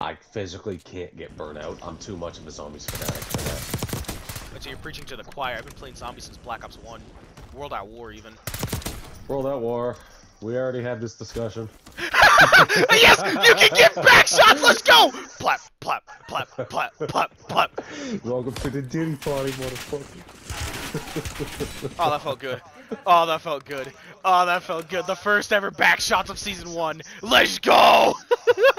I physically can't get burnt out. I'm too much of a zombies fanatic for that. But so you're preaching to the choir. I've been playing zombies since Black Ops 1. World at War, even. World at War. We already had this discussion. yes! You can get back shots! Let's go! Plap, plap, plap, plap, plap, plap. Welcome to the Diddy party, motherfucker. Oh, that felt good. Oh, that felt good. Oh, that felt good. The first ever back shots of season one. Let's go!